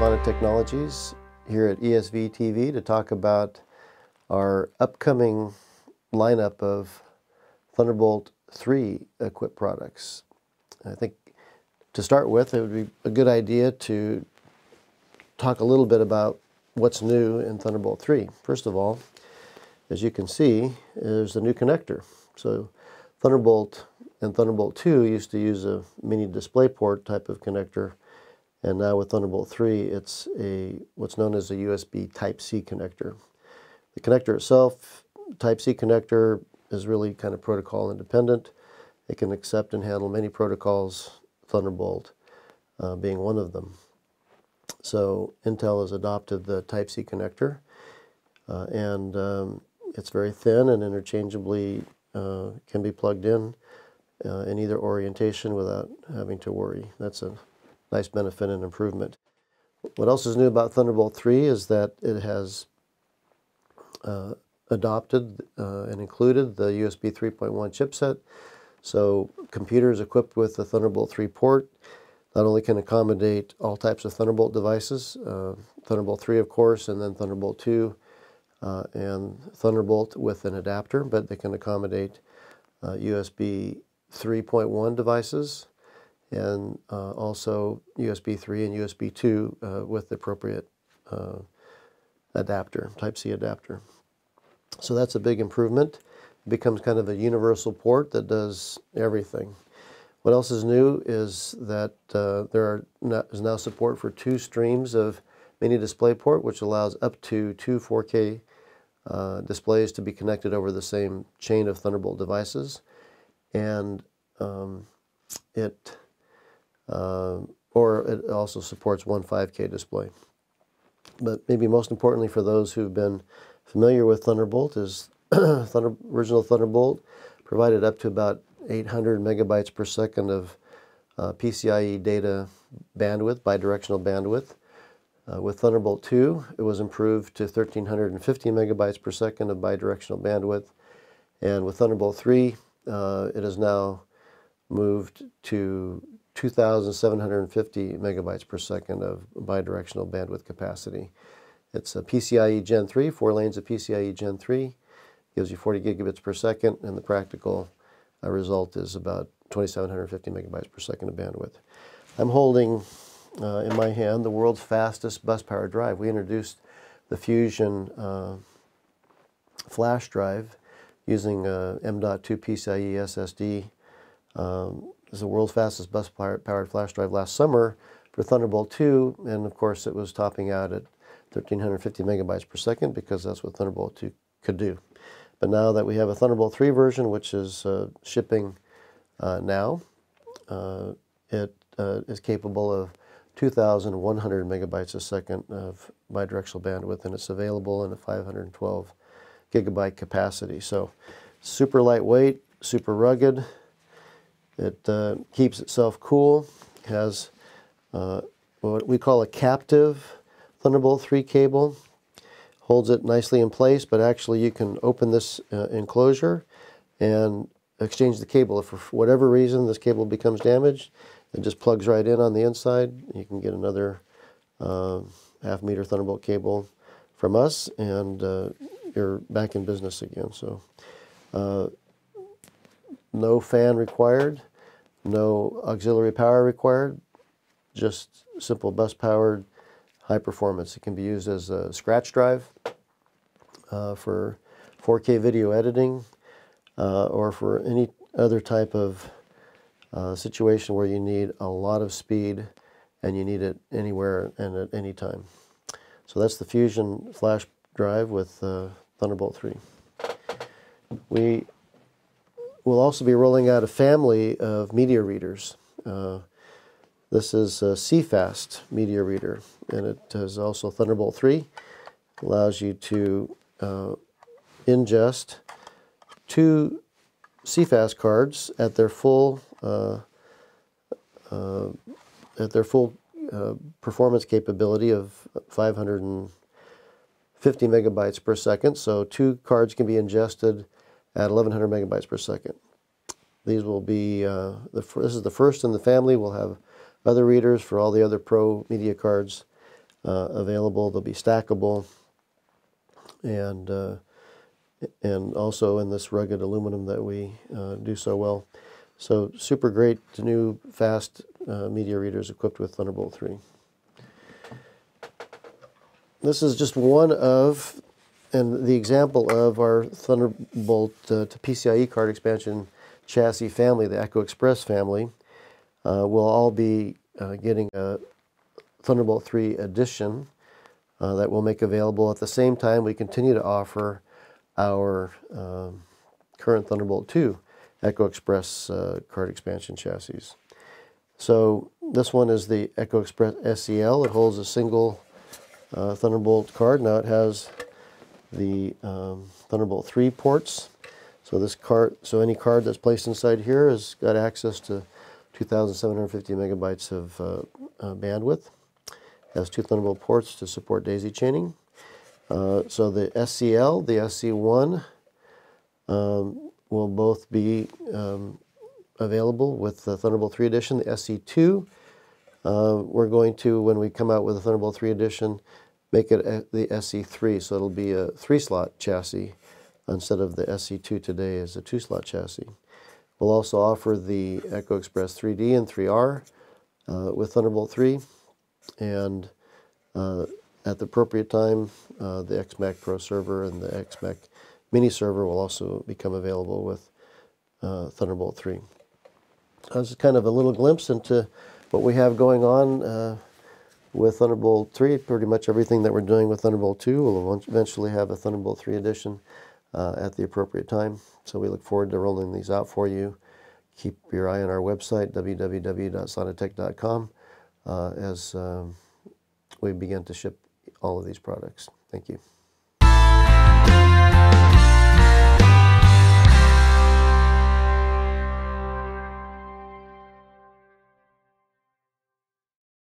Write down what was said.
Sonnet Technologies here at ESV TV to talk about our upcoming lineup of Thunderbolt 3 equipped products. I think to start with, it would be a good idea to talk a little bit about what's new in Thunderbolt 3. First of all, as you can see, is the new connector. So Thunderbolt and Thunderbolt 2 used to use a mini DisplayPort type of connector, and now with Thunderbolt 3, it's a what's known as a USB Type-C connector. The connector itself, Type-C connector, is really kind of protocol independent. It can accept and handle many protocols, Thunderbolt uh, being one of them. So Intel has adopted the Type-C connector, uh, and um, it's very thin and interchangeably uh, can be plugged in uh, in either orientation without having to worry. That's a nice benefit and improvement. What else is new about Thunderbolt 3 is that it has uh, adopted uh, and included the USB 3.1 chipset. So computers equipped with the Thunderbolt 3 port not only can accommodate all types of Thunderbolt devices, uh, Thunderbolt 3 of course, and then Thunderbolt 2 uh, and Thunderbolt with an adapter, but they can accommodate USB uh, 3.1 devices and uh, also USB 3 and USB 2 uh, with the appropriate adapter, Type-C adapter. So that's a big improvement. It becomes kind of a universal port that does everything. What else is new is that uh, there are now, is now support for two streams of mini DisplayPort, which allows up to two 4K uh, displays to be connected over the same chain of Thunderbolt devices. And um, it, uh, or it also supports one 5K display. But maybe most importantly for those who've been familiar with Thunderbolt is Thunder, original Thunderbolt provided up to about 800 megabytes per second of uh, PCIe data bandwidth, bidirectional bandwidth. Uh, with Thunderbolt 2, it was improved to 1350 megabytes per second of bidirectional bandwidth. And with Thunderbolt 3, uh, it is now moved to 2,750 megabytes per second of bidirectional bandwidth capacity. It's a PCIe Gen 3, four lanes of PCIe Gen 3, gives you 40 gigabits per second, and the practical uh, result is about 2,750 megabytes per second of bandwidth. I'm holding uh, in my hand the world's fastest bus power drive. We introduced the Fusion uh, flash drive using uh, M.2 PCIe SSD um, is the world's fastest bus powered flash drive last summer for Thunderbolt 2, and of course it was topping out at 1350 megabytes per second because that's what Thunderbolt 2 could do. But now that we have a Thunderbolt 3 version, which is uh, shipping uh, now, uh, it uh, is capable of 2,100 megabytes a second of bidirectional bandwidth, and it's available in a 512 gigabyte capacity. So super lightweight, super rugged, it uh, keeps itself cool, has uh, what we call a captive Thunderbolt 3 cable. Holds it nicely in place, but actually you can open this uh, enclosure and exchange the cable. If for whatever reason this cable becomes damaged, it just plugs right in on the inside. You can get another uh, half meter Thunderbolt cable from us and uh, you're back in business again. So uh, no fan required. No auxiliary power required, just simple bus powered high performance. It can be used as a scratch drive uh, for 4K video editing uh, or for any other type of uh, situation where you need a lot of speed and you need it anywhere and at any time. So that's the Fusion flash drive with uh, Thunderbolt 3. We We'll also be rolling out a family of media readers. Uh, this is a CFast media reader, and it has also Thunderbolt 3. Allows you to uh, ingest two CFast cards at their full uh, uh at their full uh, performance capability of 550 megabytes per second. So two cards can be ingested at 1100 megabytes per second. These will be, uh, the, this is the first in the family. We'll have other readers for all the other Pro media cards uh, available. They'll be stackable, and uh, and also in this rugged aluminum that we uh, do so well. So super great new fast uh, media readers equipped with Thunderbolt 3. This is just one of, and the example of our Thunderbolt uh, to PCIe card expansion chassis family, the Echo Express family. Uh, we'll all be uh, getting a Thunderbolt 3 edition uh, that we'll make available. At the same time, we continue to offer our um, current Thunderbolt 2 Echo Express uh, card expansion chassis. So this one is the Echo Express SEL. It holds a single uh, Thunderbolt card. Now it has the um, Thunderbolt 3 ports. So this card, so any card that's placed inside here has got access to 2,750 megabytes of uh, uh, bandwidth. It has two Thunderbolt ports to support daisy chaining. Uh, so the SEL, the SE1 um, will both be um, available with the Thunderbolt 3 edition. The SE2, uh, we're going to, when we come out with the Thunderbolt 3 edition, make it the SE3, so it'll be a three-slot chassis instead of the SE2 today as a two-slot chassis. We'll also offer the Echo Express 3D and 3R uh, with Thunderbolt 3, and uh, at the appropriate time, uh, the xMac Pro server and the xMac Mini server will also become available with uh, Thunderbolt 3. This is kind of a little glimpse into what we have going on uh, with Thunderbolt 3. Pretty much everything that we're doing with Thunderbolt 2 will eventually have a Thunderbolt 3 edition uh, at the appropriate time. So we look forward to rolling these out for you. Keep your eye on our website, www.sonnettech.com, uh, as um, we begin to ship all of these products. Thank you.